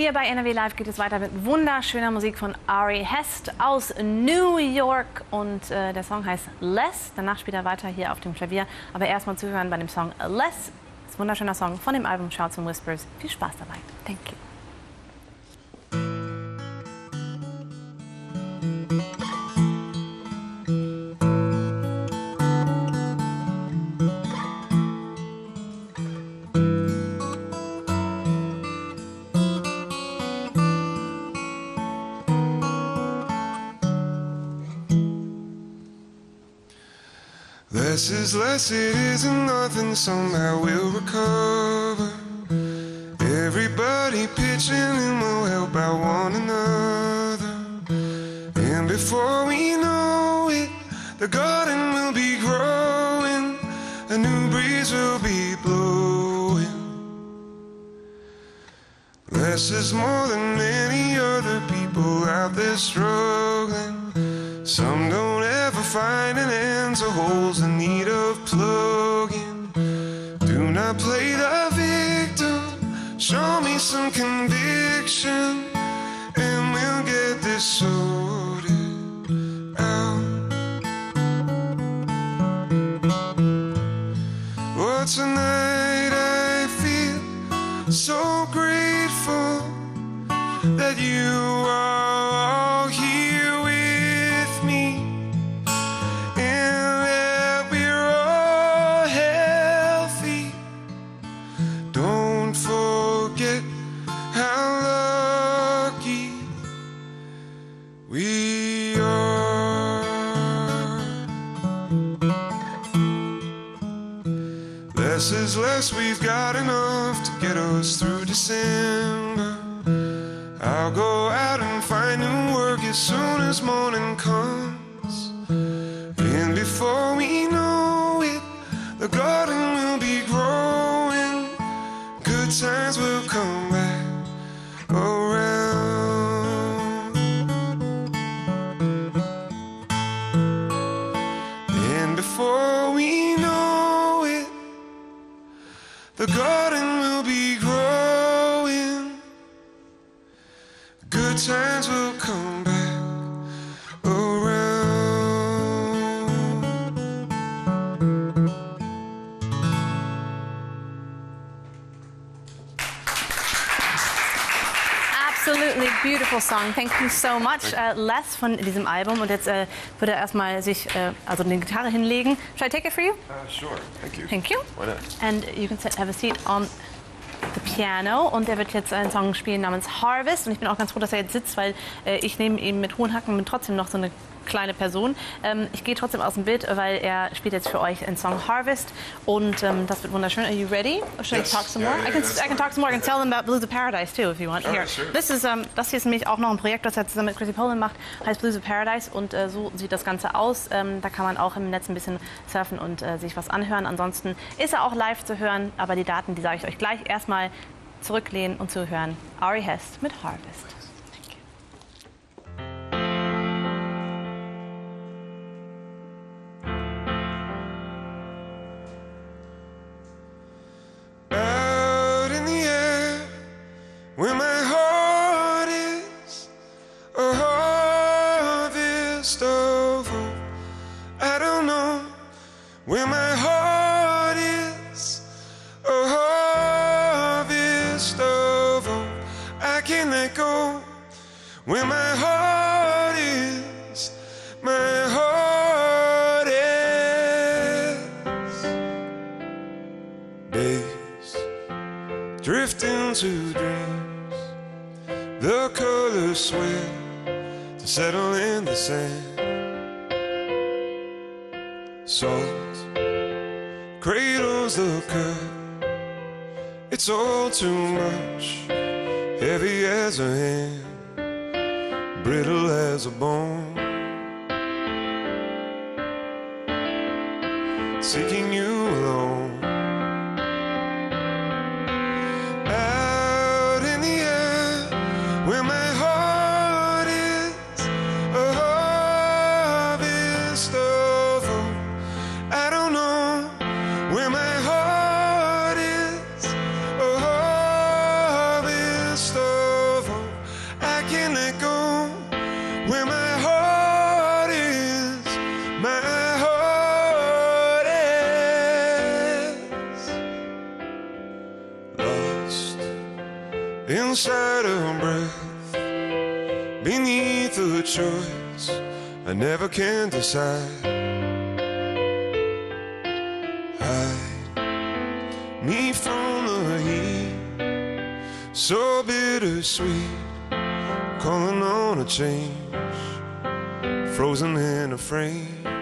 Hier bei NRW Live geht es weiter mit wunderschöner Musik von Ari Hest aus New York und äh, der Song heißt Less. Danach spielt er weiter hier auf dem Klavier, aber erstmal zuhören bei dem Song Less. Das ist ein wunderschöner Song von dem Album Shouts and Whispers. Viel Spaß dabei. Thank you. Less is less, it isn't nothing, somehow we'll recover. Everybody pitching in will help out one another. And before we know it, the garden will be growing, a new breeze will be blowing. Less is more than many other people out there struggling. Some don't ever find an end to holes in need of plugging. Do not play the victim. Show me some conviction, and we'll get this sorted Less is less, we've got enough to get us through December. I'll go out and find new work as soon as morning comes. And before we know it, the garden the garden will be growing. Good times will Absolutely beautiful song. Thank you so much. Äh, Les von diesem Album. Und jetzt äh, würde er erstmal sich äh, also eine Gitarre hinlegen. Should I take it for you? Uh, sure, thank you. Thank you. Why not? And you can sit, have a seat on the piano. Und er wird jetzt einen Song spielen namens Harvest. Und ich bin auch ganz froh, dass er jetzt sitzt, weil äh, ich neben ihm mit hohen Hacken bin trotzdem noch so eine kleine Person. Ähm, ich gehe trotzdem aus dem Bild, weil er spielt jetzt für euch einen Song Harvest. Und ähm, das wird wunderschön. Are you ready? Or should Yes. I talk some Yeah, more? yeah, I, can, that's I can talk some more. I can tell them about Blues of Paradise too, if you want. All Here. sure. This is, ähm, das hier ist nämlich auch noch ein Projekt, das er zusammen mit Chrissy Poland macht, heißt Blues of Paradise. Und äh, so sieht das Ganze aus. Ähm, da kann man auch im Netz ein bisschen surfen und äh, sich was anhören. Ansonsten ist er auch live zu hören. Aber die Daten, die sage ich euch gleich. Erstmal zurücklehnen und zuhören. Ari Hest mit Harvest. Where my heart is, my heart is. Days drifting to dreams, the colors sweat to settle in the sand. Salt cradles the cut. It's all too much, heavy as a hand, brittle as a bone. Seeking you alone. Inside a breath, beneath a choice I never can decide. Hide me from the heat, so bittersweet, calling on a change, frozen in a frame.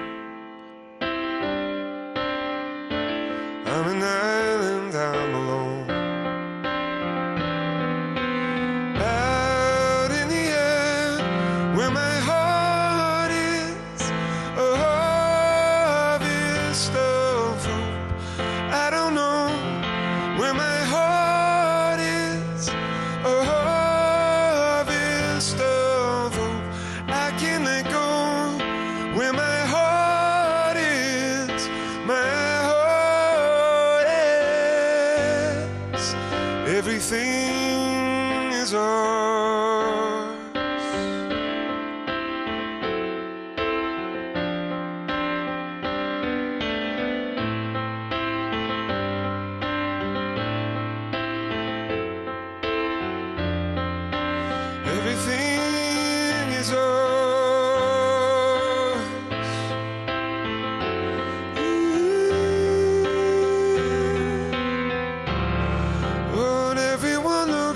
Everything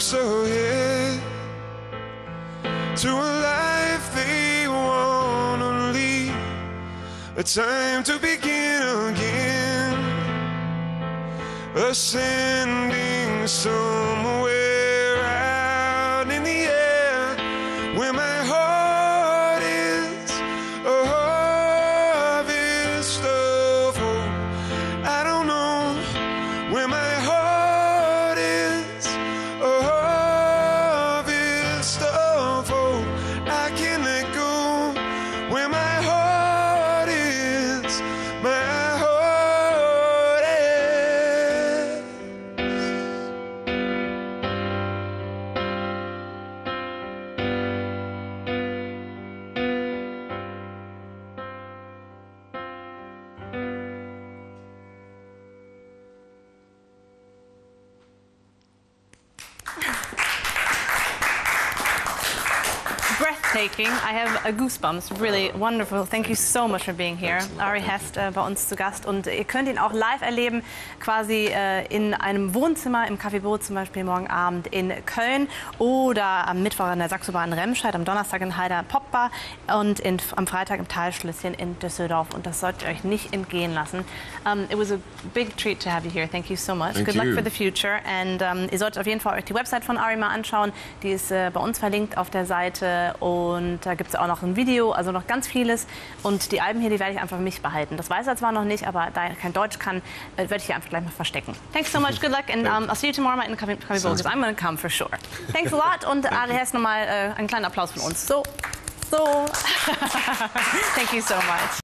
everyone looks to a life they wanna lead, a time to begin again, ascending somewhere breathtaking. I have a goosebumps. Really wonderful. Thank you so much for being here. Ari Hest äh, bei uns zu Gast. Und ihr könnt ihn auch live erleben, quasi äh, in einem Wohnzimmer im Café Boot zum Beispiel morgen Abend in Köln oder am Mittwoch in der Saxobahn in Remscheid, am Donnerstag in Heider Popbar und in, am Freitag im Talschlösschen in Düsseldorf. Und das solltet ihr euch nicht entgehen lassen. Um, it was a big treat to have you here. Thank you so much. Thank Good you. luck for the future. And um, ihr solltet auf jeden Fall euch die Website von Ari mal anschauen. Die ist äh, bei uns verlinkt auf der Seite. Und da gibt es auch noch ein Video, also noch ganz vieles. Und die Alben hier, die werde ich einfach für mich behalten. Das weiß er zwar noch nicht, aber da er kein Deutsch kann, äh, werde ich die einfach gleich mal verstecken. Thanks so much, good luck. And um, I'll see you tomorrow night in Bowl, because I'm to come for sure. Thanks a lot. Und Ari Hess nochmal äh, einen kleinen Applaus von uns. So, so. Thank you so much.